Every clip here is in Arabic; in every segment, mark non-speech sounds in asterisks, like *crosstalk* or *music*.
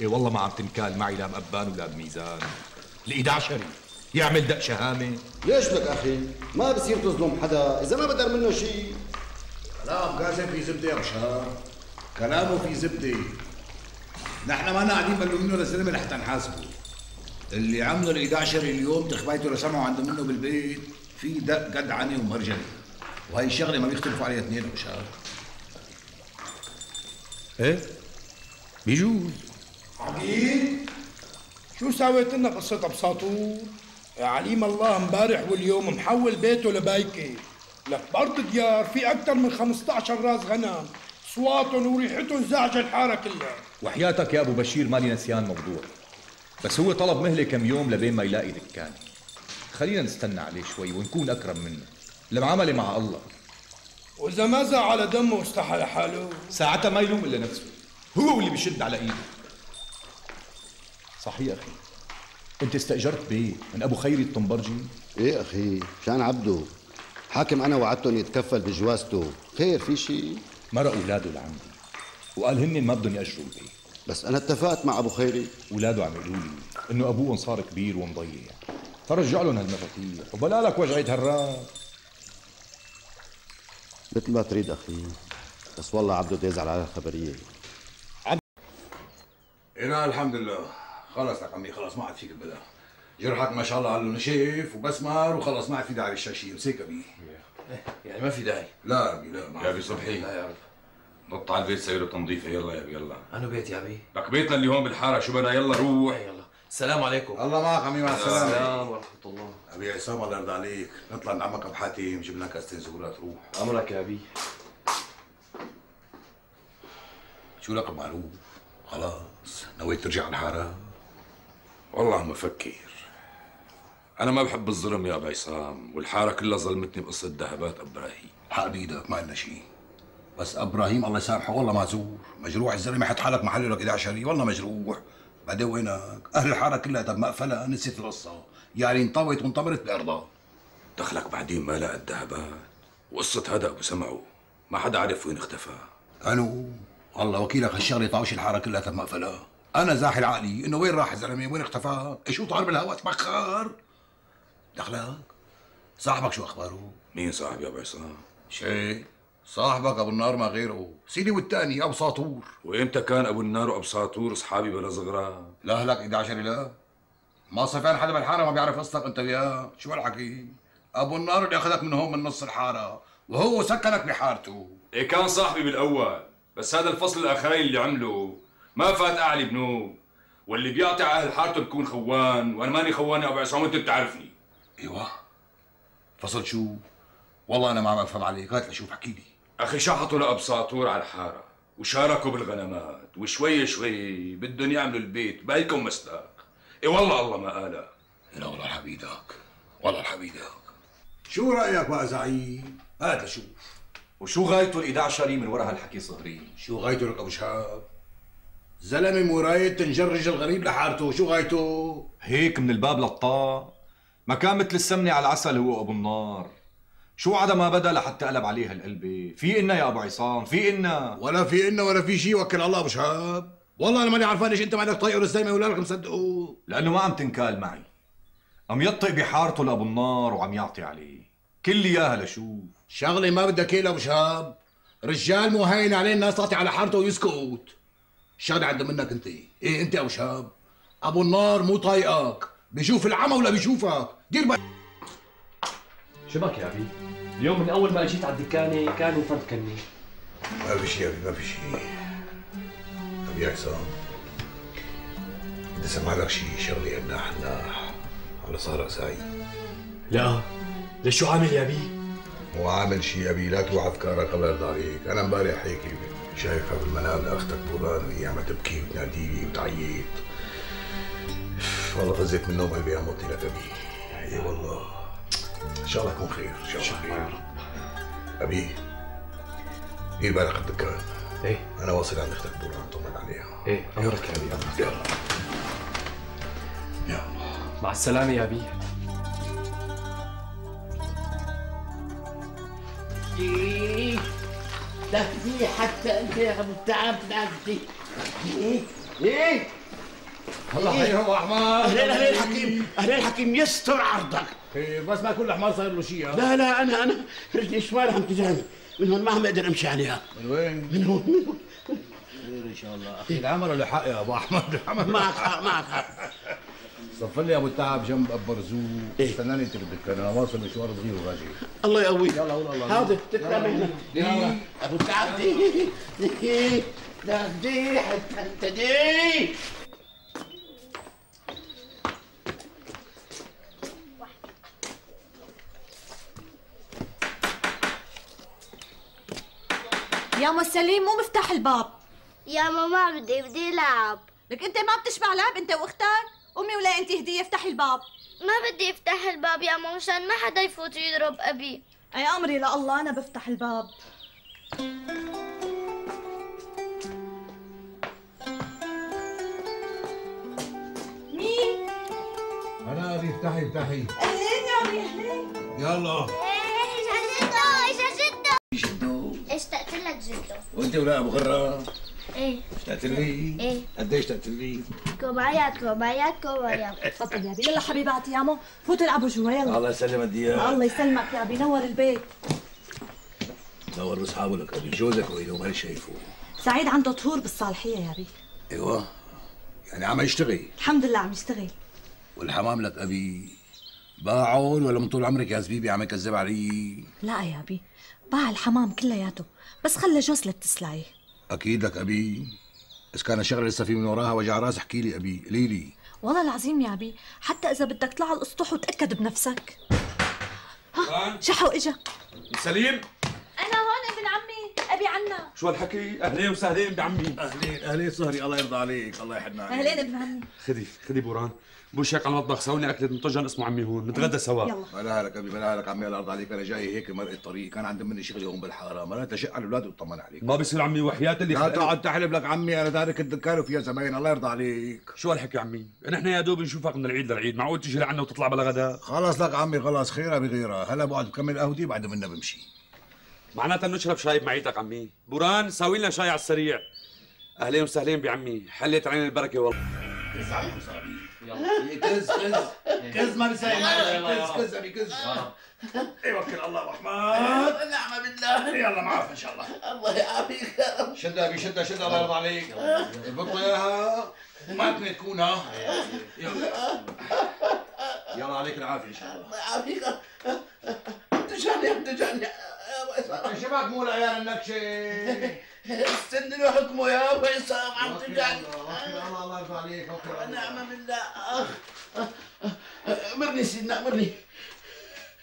إيه والله ما عم تنكال معي لا مقبان ولا بميزان الايد عشري يعمل دق شهامة. ليش لك أخي؟ ما بصير تظلم حدا. إذا ما بدر منه شيء كلام قاسم في زبدة يا بشار. كلامه في زبدة. نحن ما قاعدين ملومينه للزلمه لحتى نحاسبه. اللي عمله ال 11 اليوم تخبيته لسمعوا عنده منه بالبيت في دق جدعنه ومرجله وهي الشغلة ما بيختلفوا عليها اثنين بشار. إيه؟ بيجوز. عقيل شو سويت لنا قصة بساطور؟ عليم الله امبارح واليوم محول بيته لبايكة لك برض ديار في أكثر من 15 راس غنم. صواتهم وريحتهم زعج الحارة كلها. وحياتك يا أبو بشير مالي نسيان موضوع. بس هو طلب مهلة كم يوم لبين ما يلاقي دكان. خلينا نستنى عليه شوي ونكون أكرم منه. المعامله مع الله. وإذا ما زع على دمه واستحى لحاله. ساعتها ما يلوم إلا نفسه. هو اللي بيشد على إيده. صح يا أخي. أنت استأجرت بيت من أبو خيري الطنبرجي؟ إيه أخي شان عبده. حاكم أنا وعدتهم يتكفل بجوازته. خير في شيء مرق أولاده لعندي وقال هن ما بدهم يأجروا البيت بس أنا اتفقت مع أبو خيري. أولاده عم يقولوا لي إنه أبوهم صار كبير ومضيع. فرجع لهم هالمفاتيح. وبلا لك وجعة هالراس. مثل ما تريد أخي. بس والله عبده بده يزعل على الخبريه إنا الحمد لله. خلص لك عمي خلص ما عاد فيك البلا جرحك ما شاء الله له نشف وبسمر وخلص ما عاد في داعي للشاشيه امسك أبي. يعني ما في داعي. لا أبي لا ما يا أبي صبحي. لا يعرف نط على البيت سيره تنظيفه يلا يا أبي يلا. انو بيت يا أبي. لك بيتنا اللي هون بالحارة شو بنا يلا روح. يلا. السلام عليكم. الله معك عمي مع السلامة. السلام. ورحمة الله. أبي عصام الله يرضى عليك. نطلع عند عمك ابو حاتم جيب لنا كاستين زغرات روح. أمرك يا أبي. شو لك معروف خلاص نويت ترجع على الحارة. والله عم بفكر أنا ما بحب الظلم يا ابو عصام والحارة كلها ظلمتني بقصة ذهبات أبراهيم. حق بيدك ما لنا شيء. بس أبراهيم الله يسامحه والله معذور مجروح الزلمة حط حالك محله لك 11 والله مجروح. بعدين وينك؟ أهل الحارة كلها طب مقفله نسيت القصة. يعني انطوت وانطمرت بأرضها. دخلك بعدين ما لقى الذهبات. وقصة هذا أبو سمعه ما حدا عرف وين اختفى. انو الله وكيلك هالشغلة طاوش الحارة كلها طب مقفله أنا زاحل عقلي. إنه وين راح الزلمة؟ وين اختفى؟ شو طار بالهواء تبخر دخلك. صاحبك شو أخباره؟ مين صاحبي يا أبو عصام؟ شيء. صاحبك أبو النار ما غيره. سيدي والتاني أبو ساطور. وإمتى كان أبو النار وأبو ساطور أصحابي بلا صغرى؟ لا لك 11 لا. ما صفان حدا بالحاره ما بيعرف قصتك أنت وياه. شو هالحكي؟ أبو النار اللي أخذك من هون من نص الحارة وهو سكنك بحارته. إيه كان صاحبي بالأول بس هذا الفصل الأخرين اللي عمله ما فات أعلي بنوب. واللي بيعطي على أهل حارته بكون خوان وأنا ماني خوان يا أبو عصام وأنت بتعرفني. أيوه. فصل شو؟ والله أنا ما عم أفهم عليك. هات لشوف احكي لي. أخي شحطوا لابو ساطور على الحارة؟ وشاركوا بالغنمات وشوي شوي بدهم يعملوا البيت بايكم مسلاك إي والله الله ما قالها. لا والله حبيدك والله حبيدك شو رأيك بقى زعيم؟ هات لشوف. وشو غايته ال 11 من ورا هالحكي صهري شو غايته لك أبو شهاب؟ زلمة مو رايد تنجر رجل غريب لحارته. شو غايته؟ هيك من الباب للطاق. ما كان مثل السمنة على العسل هو أبو النار. شو عدا ما بدأ لحتى قلب عليها القلبة. في إنا يا أبو عصام في إنا. ولا في إنا ولا في شيء وكل الله أبو شهاب. والله أنا ماني عرفان ليش أنت ما بدك تطيقه للزلمه ولا لك مصدقه. لأنه ما عم تنكال معي. عم يطق بحارته لأبو النار وعم يعطي عليه. كل إياها لشوف. شغلة ما بدك إياها ابو شهاب. رجال مو هين عليه الناس تعطي على حارته ويسكت. الشغله عندها منك انت. إيه انت أبو شهاب؟ أبو النار مو طايقك. بيشوف العمى ولا بيشوفك؟ دير بالك شو بك يا أبي؟ اليوم من أول ما اجيت على الدكانة كان وفرد كني. ما في شيء أبي ما في شيء. أبي عصام بدي أسمع لك شيء شغلة قناح قناح على صهرك سعيد لا ليش شو عامل يا أبي؟ مو عامل شيء أبي لا توعى افكارك الله يرضى عليك. أنا امبارح هيك شايفها بالمنام لاختك بوران وهي عم تبكي وتناديلي وتعيط. والله فزيت من النوم قلبي عم لك ابي اي والله. إن شاء الله يكون خير إن شاء الله. خير أبي دير بالك الدكان إيه. أنا واصل عند أختك بوران طمن عليها. إيه. أمرك. يا أبي. امرك يلا. يلا. مع السلامة يا أبي. إيه لا في حتى أنت يا ابو التعب تنعكسي إيه؟ إيه؟ الله حي ابو أحمد. أهلين أهلين حكيم أهلين حكيم يستر عرضك. خير بس ما كل حمار صاير له شيء؟ لا لا أنا أنا رجلي الشمال عم تجاني. من هون ما عم أقدر أمشي عليها. من وين؟ من هون من هون. خير إن شاء الله. أخي العمل ولا حق يا أبو أحمد. معك حق معك حق. صف لي أبو التعب جنب ابو برزوق إيه. استناني أنت بدك أنا واصل مشوار صغير وراجع الله يقويك. يلا قول الله هذا تكرم هنا. يلا. أبو التعب دي. دي دي حتى أنت دي. يا أم سليم مو مفتاح الباب. يا ماما بدي بدي لعب. لك أنت ما بتشبع لعب أنت وأختك؟ أمي ولا انت هدية افتحي الباب؟ ما بدي افتح الباب يا ماما مشان ما حدا يفوت يضرب أبي. أي أمري لله أنا بفتح الباب. مين؟ أنا أبي افتحي افتحي. أهلين يا امي أهلين. يلا. إيش جدو إيش جدو اشتقت لك جدو؟ وأنت ولا أبو غرة؟ إيه. اشتقت لي؟ إيه. قديش اشتقت لي؟ كوبايات كوبايات كوبايات. *laughs* تفضل يا ابي يلا حبيباتي يا مو. فوتوا العبوا جوا يلا. الله يسلمك دياب الله يسلمك يا أبي نور البيت. دور اصحابه لك أبي جوزك وينه ما شايفه؟ سعيد عنده طهور بالصالحية يا أبي. أيوه. يعني عم يشتغل؟ الحمد لله عم يشتغل. والحمام لك أبي باعون ولا من طول عمرك يا زبيبي عم يكذب علي؟ لا يا أبي باع الحمام كلياته بس خلى جوز للتسلاية. أكيد لك أبي. اذا كان الشغله لسه في من وراها وجع راس احكي لي أبي. قولي لي. والله العظيم يا أبي حتى إذا بدك تطلع على الأسطح وتأكد بنفسك. ها شحو اجا سليم؟ أنا ابي عنا؟ شو هالحكي؟ أهلين وسهلين بعمي. أهلين أهلين سهري الله يرضى عليك الله يحن عليك أهلين ابن عمي. خدي خدي بوران. بوش هيك على المطبخ سوي لنا اكله منطجن اسمه عمي هون نتغدى سوا. يلا. بلاها لك أبي بلاها لك عمي الله يرضى عليك. أنا جاي هيك مرق الطريق كان عندي مني شغله هون بالحاره مرات اشق على الأولاد واطمن عليك. ما بيصير عمي وحياة اللي لا. تقعد تحلب لك عمي أنا تارك الدكان وفيها زباين الله يرضى عليك. شو هالحكي عمي؟ نحن يا دوب نشوفك من العيد للعيد معقول تيجي لعنا وتطلع بلا غدا؟ خلص لك عمي خلص خيرها بغيرها. هلا بقعد بكمل قهوتي بعد منها بمشي. معناتها نشرب شاي بمعيتك عمي. بوران ساوي لنا شاي على السريع. أهلين وسهلين بعمي حلت علينا البركة والله. كز كز. كز ما بيساوي. كز كز ابي كز. يوكل الله الرحمن نعم بالله. يلا معاف إن شاء الله. الله يعافيك شدها أبي شدها شدها الله يرضى عليك. بطل اياها ما تكون تكون ها يلا. يلا عليك العافية إن شاء الله. الله يعافيك. تجعني تجعني شبك مو العيال النكشة. استنوا حكمه يا أبو عصام عم تجعني الله الله يرضى عليك نعم بالله أمرني سيدنا أمرني.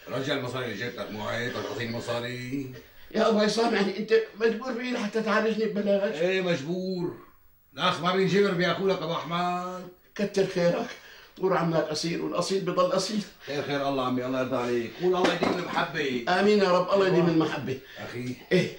رجع المصاري اللي جبتك مو هيك تعطيني مصاري. يا أبو عصام يعني أنت مجبور فيني حتى تعالجني ببلاش إيه مجبور. الاخ ما بينجبر بياكلك أبو أحمد. كتر خيرك. طول عمرك اصيل والاصيل بضل اصيل خير خير الله عمي الله يرضى عليك قول الله يديم المحبه امين يا رب الله يديم المحبه أخي إيه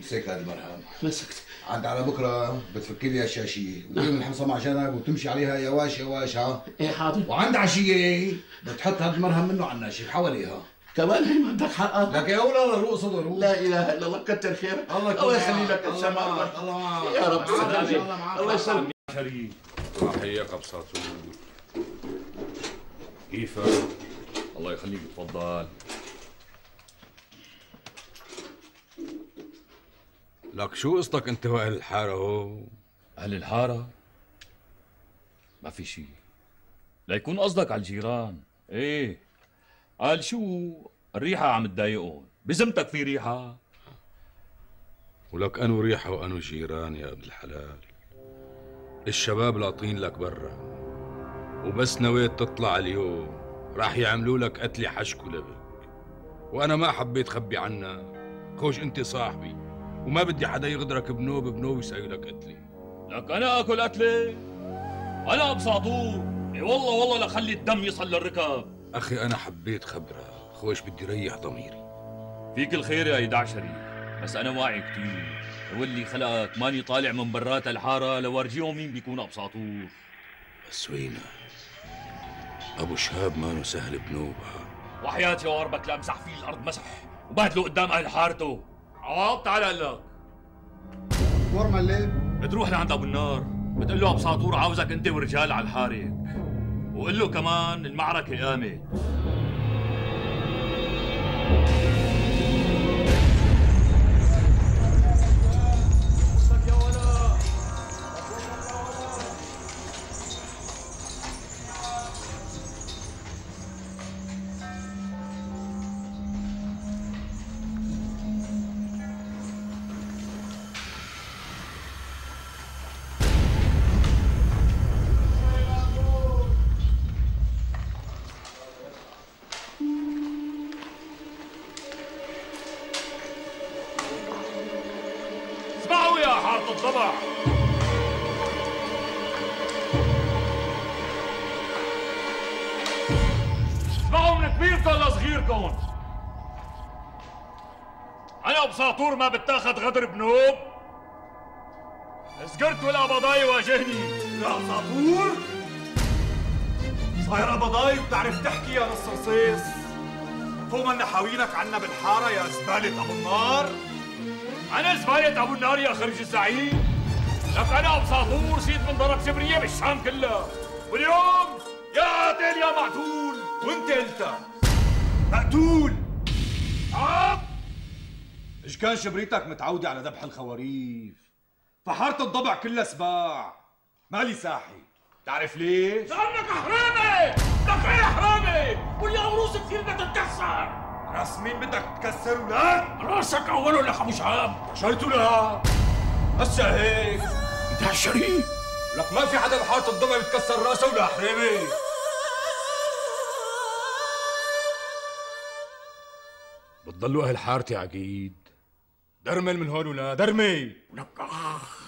مسك هذا المرهم مسكت عاد على بكره بتفك لي الشاشيه وتجيب الحصى مع جنب وتمشي عليها يواش يواش ها إيه حاضر وعند عشيه بتحط هذا المرهم منه على الناشف حواليها كمان هي ما بدك حقها لك يا ولا روق صدر روق لا اله الا الله كتر خيرك الله الله يخلي. لك الله السماء معك. الله معك. يا رب. الله. الله يسلمك الله يحييك ابساطو كيفك؟ الله يخليك تفضل. لك شو قصتك انت وأهل الحارة هو؟ أهل الحارة؟ ما في شي. ليكون قصدك على الجيران. إيه. قال شو؟ الريحة عم تضايقهم. بزمتك في ريحة؟ ولك أنو ريحة وأنو جيران يا ابن الحلال. الشباب لاطين لك برا. وبس نويت تطلع اليوم. راح يعملوا لك قتلي حشك ولبك وأنا ما حبيت خبي عنك خوش أنت صاحبي. وما بدي حدا يغدرك بنوب بنوب يسوي لك قتلي. لك أنا أكل أكلة أنا بساطور إيه والله والله لخلي الدم يصل للركب أخي أنا حبيت خبرك خوش بدي ريح ضميري. فيك الخير يا يدعشري بس أنا واعي كتير. واللي خلقك ماني طالع من برات الحارة لورجيهم مين بيكون أبساطور بس وينه أبو شهاب مانو سهل بنوبها وحياتي وأربك لأمسح فيه الأرض مسح وبهدله قدام أهل حارته. عوض تعال هلا ورمة الليل. تروح لعند أبو النار بتقول له ابو ساطور عاوزك أنت ورجال على الحارق. وقول له كمان المعركة قامت. بساطور ما بتاخد غدر بنوب. سقرت والقبضاي واجهني. لا ساطور صاير قبضاي بتعرف تحكي يا نص رصيص. فوق ما نحاوينك عنا بالحارة يا زبالة أبو النار. أنا زباية أبو النار يا خرج الزعيم. لك أنا أبو ساطور سيد من ضرب سبرية بالشام كلها واليوم يا قاتل يا معتول. وانت أنت. مقتول. عاب إيش كان شبريتك متعودة على ذبح الخواريف؟ فحارة الضبع كلها سباع. مالي ساحي. تعرف ليش؟ لأنك حرامي لك إيه حرامي واليوم روسك كثير بدها تتكسر راس مين بدك تكسر ولاد؟ راسك اوله لك ابو شهاب. شريته لا هسه هيك. أنت هالشريف لك ما في حدا بحارة الضبع بتكسر راسه ولا حرامي بتضلوا أهل حارتي عقيد. درمل من هون ولا درمي لك اخ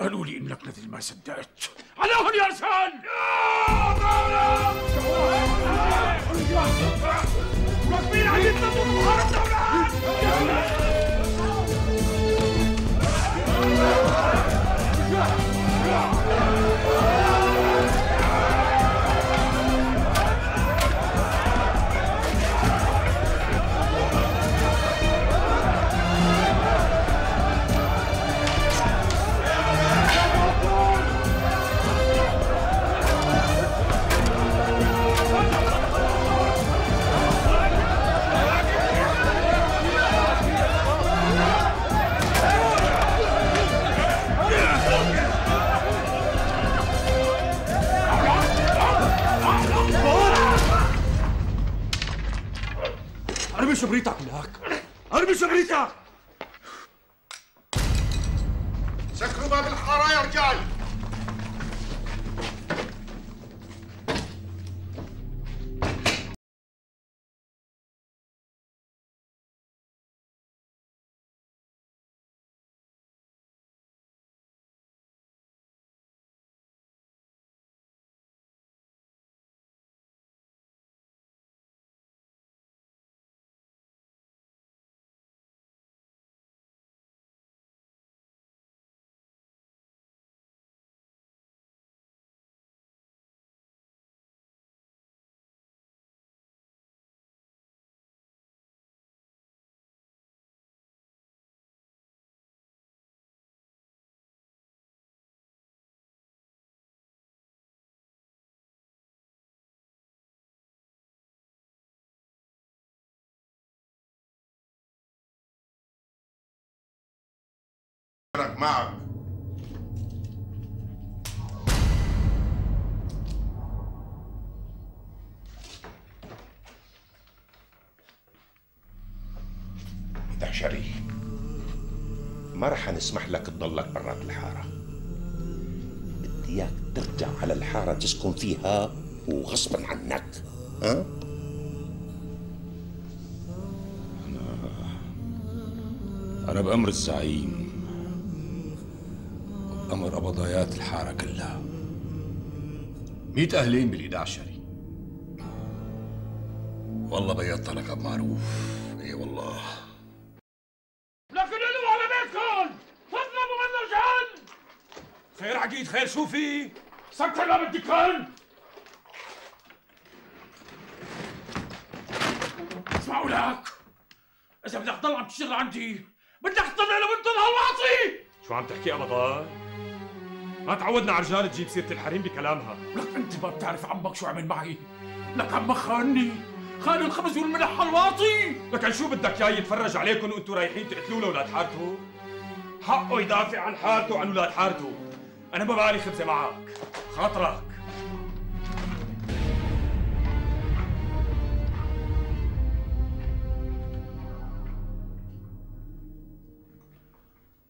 قالوا لي إنك مثل ما صدقت. على هون يا رسال مين عم ارمي معك. دهشري ما رح نسمح لك تضلك برات الحارة. بدي إياك ترجع على الحارة تسكن فيها وغصبا عنك. ها؟ أنا بأمر الزعيم. بأمر قبضايات الحارة كلها. ميت أهلين بالإدعشري والله بيضت لك أبو معروف إي والله. لكن قلوا على بيتكم! تظلموا من الرجال خير عقيد خير شو في؟ سكر باب الدكان اسمعوا لك. إذا بدك تضل عم تشتغل عندي بدك تطلع لبنت الهواطي! شو عم تحكي ابدا ما تعودنا على رجال تجيب سيرة الحريم بكلامها. لك أنت ما بتعرف عمك شو عمل معي. لك عمك خانني خان الخبز والملح الواطي. لك شو بدك إياه يتفرج عليكم وأنتم رايحين تقتلوا لاولاد حارته؟ حقه يدافع عن حارته وعن أولاد حارته. أنا ما بعرف خبزه معك. خاطرك.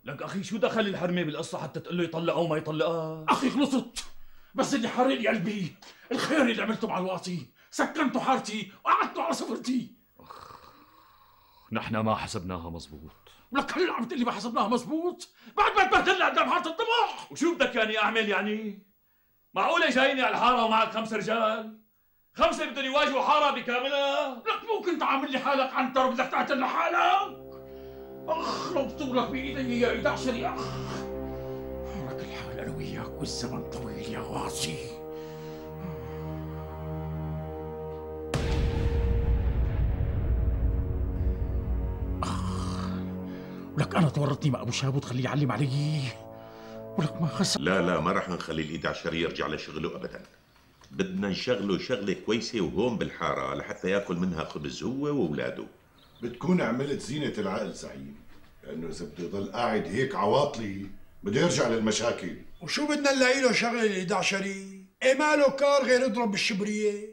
لك أخي شو دخل الحرمه بالقصة حتى تقول له يطلقها وما يطلقها أخي غلطت بس اللي حرق لي قلبي. الخير اللي عملته مع الواطي. سكنته حارتي وقعدته على صفرتي نحن ما حسبناها مزبوط لك هلا عم تقول لي ما حسبناها مزبوط بعد ما تبهدلنا قدام حارة الطموح وشو بدك يعني اعمل يعني؟ معقولة جايني على الحارة ومعك خمس رجال؟ خمسة بدهم يواجهوا حارة بكاملها؟ لك مو كنت عامل لي حالك عنتر بدك تعتل لحالك؟ اخ لو بطولك بايدي يا 11 يا أخ. لك الحال أنا وياك والزمن طويل يا واصي ولك أنا تورطني مع أبو شاب وتخليه يعلم علي. ولك ما خسر. لا لا ما رح نخلي الإيد عشر يرجع لشغله ابدا. بدنا نشغله شغلة كويسة وهون بالحارة لحتى يأكل منها خبز هو وأولاده. بتكون عملت زينة العقل زعيم لأنه إذا بده يضل قاعد هيك عواطلي بده يرجع للمشاكل. وشو بدنا نلاقي له شغلة الإدعشري؟ إيه ما له كار غير يضرب بالشبرية؟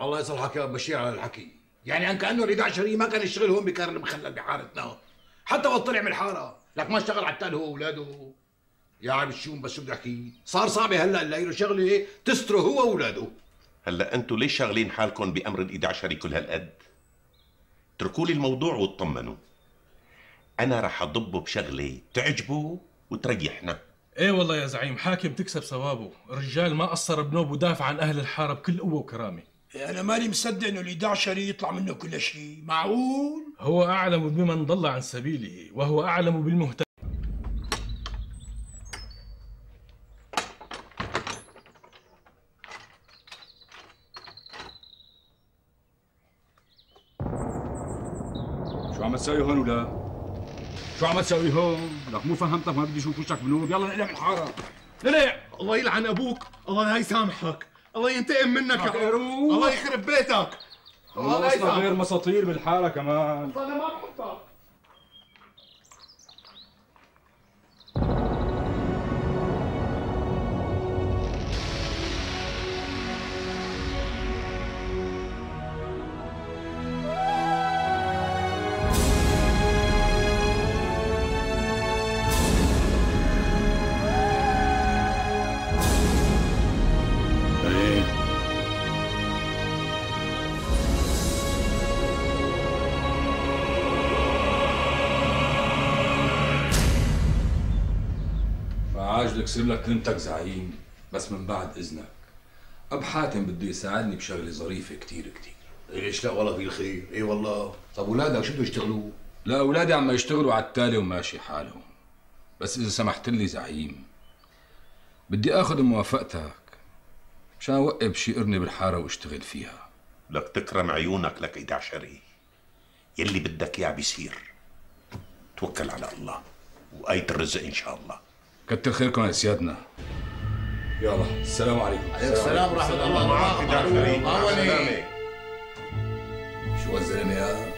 الله يصلحك يا بشير على الحكي. يعني أن كأنه الإيد عشري ما كان يشتغل هون بكار المخلل بحارتنا. حتى وقت طلع من الحارة. لك ما اشتغل على التال هو وأولاده. يا عم الشوم بس شو بدي أحكي؟ صار صعب هلأ نلاقي له شغلة تستره هو وأولاده. هلأ أنتوا ليش شاغلين حالكم بأمر الايد عشري كل هالقد؟ اتركوا لي الموضوع واطمنوا. أنا رح اضبه بشغلة تعجبه وتريحنا. إيه والله يا زعيم حاكم تكسب ثوابه. الرجال ما قصر بنوب ودافع عن أهل الحاره بكل قوة وكرامة. أنا ماني مصدق إنه الإدعشري يطلع منه كل شيء. معقول؟ هو أعلم بمن ضل عن سبيله وهو أعلم بالمهتد شو عم تسوي هون ولا؟ شو عم تسوي هون؟ لك مو فهمتك ما بدي أشوف وشك بنور يلا نقلع من الحاره لا الله يلعن أبوك الله لا يسامحك الله ينتقم منك يا. الله يخرب بيتك والله لا يسامحك. غير مساطير بالحارة كمان فعاجلك صير لك كلمتك زعيم بس من بعد إذنك. أب حاتم بده يساعدني بشغلة ظريفة كتير كتير. ليش لا والله في الخير اي والله. طب أولادك شو بده يشتغلوا؟ لا أولادي عم يشتغلوا على التالي وماشي حالهم. بس إذا سمحت لي زعيم بدي آخذ موافقتك مشان اوقف شي قرني بالحارة وأشتغل فيها. لك تكرم عيونك لك ايد عشري يلي بدك إياه بيصير. توكل على الله. وآية الرزق إن شاء الله. كتر خيركم يا سيادنا يلا السلام عليكم. عليكم السلام ورحمة الله وبركاته. شو الزلمه يا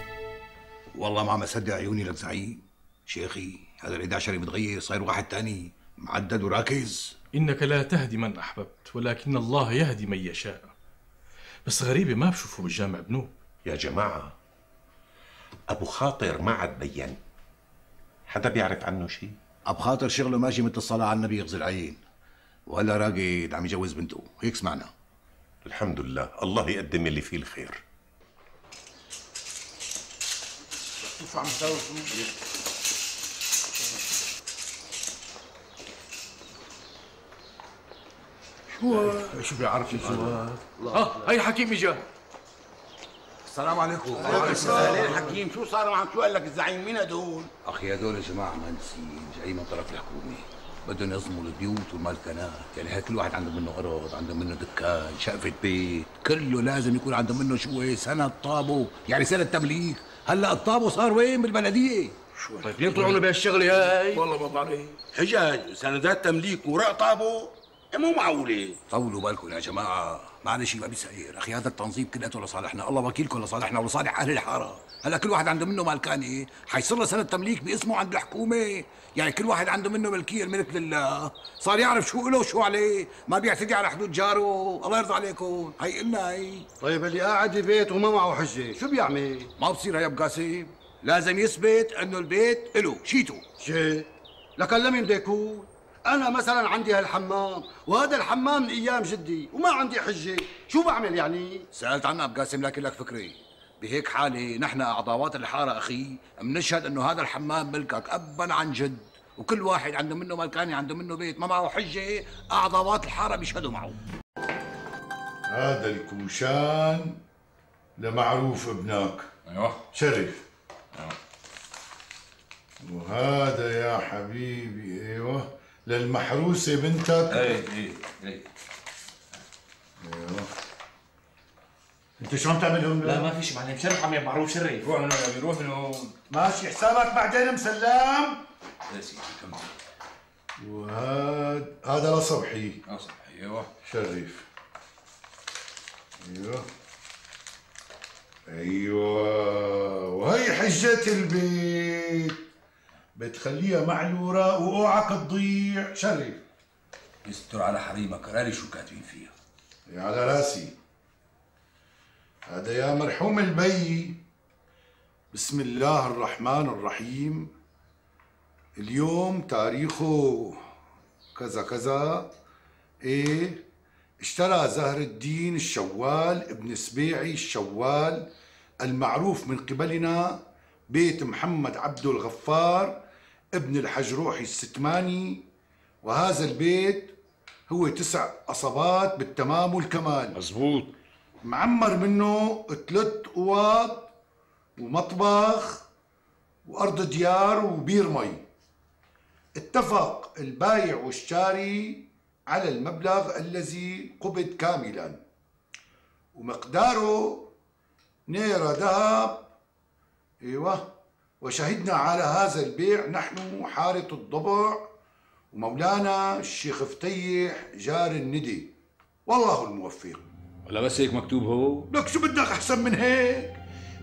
والله ما عم أصدق عيوني لك زعيم. شيخي هذا ال 11 متغير صاير واحد تاني معدد وراكز. إنك لا تهدي من أحببت ولكن الله يهدي من يشاء. بس غريبة ما بشوفه بالجامع بنوب. يا جماعة أبو خاطر ما عاد بين. حدا بيعرف عنه شيء؟ أب خاطر شغله ماشي مثل الصلاة على النبي يغزي العين وهلا راقد عم يجوز بنته. هيك سمعنا. الحمد لله. الله يقدم اللي فيه الخير. شوف عم تسوي شو. شو؟ بيعرف شو؟ آه هي حكيم إجا. السلام عليكم. اهلين حكيم شو صار معك؟ شو قال لك الزعيم؟ مين هدول؟ أخي هدول جماعة مهندسين جايين من طرف الحكومة. بدهم ينظموا البيوت والمالكنات يعني هيك كل واحد عنده منه أرض عنده منه دكان شقفه بيت كله لازم يكون عنده منه شو سند طابو. يعني سنه تمليك. هلأ الطابو صار وين؟ بالبلدية. طيب ليه طلعونا بهالشغلة هاي؟ والله ما بعرف. حجاج وسندات تمليك وراء طابو. إيه مو معقولة. طولوا بالكم يا جماعة. معلش ما بيصير أخي هذا التنظيم كلياته لصالحنا. الله وكيلكم لصالحنا ولصالح أهل الحارة. هلأ كل واحد عنده منه مالكانه حيصير له سنه تمليك باسمه عند الحكومة. يعني كل واحد عنده منه ملكية الملك لله. صار يعرف شو له وشو عليه. ما بيعتدي على حدود جاره. الله يرضى عليكم. هي قلنا هي طيب اللي قاعد ببيت وما معه حجة. شو بيعمل؟ ما بصير يا أبو قاسم. لازم يثبت إنه البيت له شيته شيء لكن لم يمدكون أنا مثلا عندي هالحمام وهذا الحمام من أيام جدي وما عندي حجة. شو بعمل يعني؟ سألت عنها ابو قاسم لكن لك فكري بهيك حالة نحن أعضاوات الحارة أخي بنشهد إنه هذا الحمام ملكك أبا عن جد وكل واحد عنده منه ملكاني عنده منه بيت. ما معه حجة أعضاوات الحارة بيشهدوا معه. هذا الكوشان لمعروف ابنك. أيوه. شرف. وهذا يا حبيبي أيوه. للمحروسه بنتك. اي اي اي أيوه. أنت شو عم تعمل هون؟ لا ما في شيء معلم شرف عم معروف شرف روح من هون روح من هون. ماشي حسابك بعدين مسلام يا سيدي كمل. وهذا هذا لصبحي صح أيوه. شرف أيوه. أيوه. وهي حجة البيت. بتخليها معلورة وأوعك تضيع. شرف. يستر على حريمك رالي شو كاتبين فيها؟ يا على راسي. هذا يا مرحوم البي. بسم الله الرحمن الرحيم. اليوم تاريخه كذا كذا. إيه اشترى زهر الدين الشوال ابن سبيعي الشوال المعروف من قبلنا بيت محمد عبده الغفار ابن الحجروحي الستماني وهذا البيت هو تسع قصبات بالتمام والكمال. مزبوط. معمر منه ثلاث اوض ومطبخ وأرض ديار وبير مي. اتفق البايع والشاري على المبلغ الذي قبض كاملا. ومقداره نيرة ذهب. إيوه. وشهدنا على هذا البيع نحن حارة الضبع ومولانا الشيخ فتيح جار الندي. والله الموفق. ولا بس هيك مكتوب هو؟ لك شو بدك أحسن من هيك؟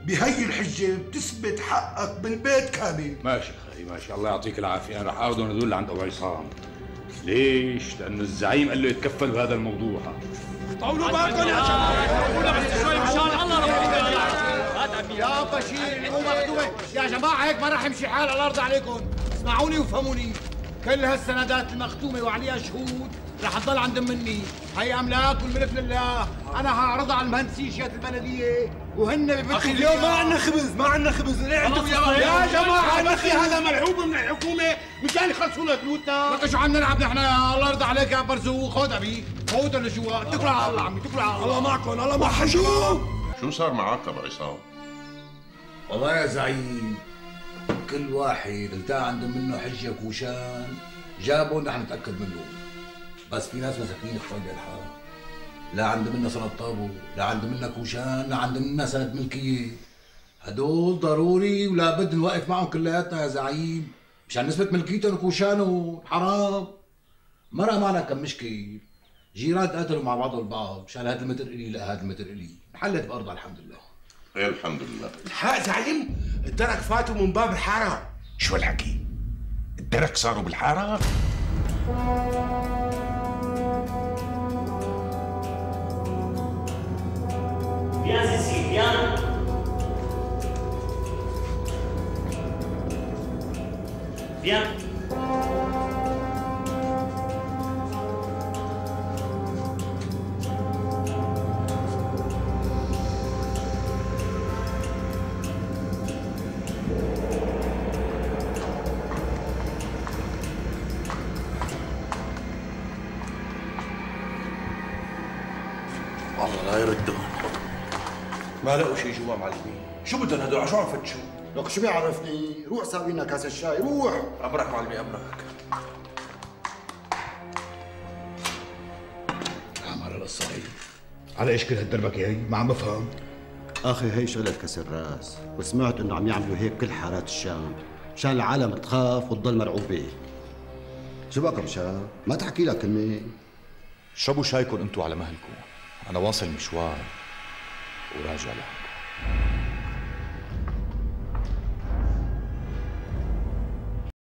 بهي الحجة بتثبت حقك بالبيت كامل. ماشي أخي ماشي. الله يعطيك العافية. أنا رح اخذهم هذول لعند أبو عصام. ليش؟ لأنه الزعيم قال له يتكفل بهذا الموضوع. طولوا بالكم. يا شباب بس شوي مشان الله يا بشير الحكومة جماعة هيك ما راح يمشي حال على الأرض عليكم. اسمعوني وفهموني كل هالسندات المختومة وعليها شهود رح تضل عند مني. هي أملاك والملك لله أنا هعرضها على المهندسين شيات البلدية. وهن أخي اليوم ما عندنا خبز ما عندنا خبز. ليه عندكم يا يا جماعة أخي هذا ملعوب من الحكومة. مشان يخلصوا لنا بيوتنا. لك شو عم نلعب نحن. الله يرضى عليك يا برزوق خذ أبي. فوت لجوا اتكلوا على الله عمي اتكلوا على الله. الله معكم الله معكم. شو؟ شو صار معك أبو عصام؟ والله يا زعيم كل واحد التقى عنده منه حجة كوشان جابوا نحن نتأكد منه. بس في ناس مساكين قلب الحارة لا عنده منا سند طابو لا عنده منا كوشان لا عنده منا سند ملكية. هدول ضروري ولا بد نوقف معهم كلياتنا يا زعيم. مشان نثبت ملكيتهم وكوشانهم حرام مرة معنا كم مشكل جيران تقاتلوا مع بعضهم البعض مشان هذا المتر الي لا هذا المتر الي انحلت بأرضها الحمد لله. إيه الحمد لله الحق زعيم الدرك فاتوا من باب الحارة شو الحكي؟ الدرك صاروا بالحارة؟ Viens ici, viens. Viens. لا يردون ما لقوا شيء جوا معلمين شو بدهم هدول؟ شو عم فتشوا لك شو بيعرفني؟ روح ساوي لنا كاسة شاي روح. ابرك معلمي ابرك عمر الصعيد على إيش كل هالدربكه هي؟ ما عم بفهم. أخي هي شغلة كسر راس وسمعت إنه عم يعملوا هيك كل حارات الشام مشان العالم تخاف وتضل مرعوبة شو بك مشان؟ ما تحكي لك كلمة. اشربوا شايكم أنتوا على مهلكم؟ أنا واصل مشوار وراجع لكم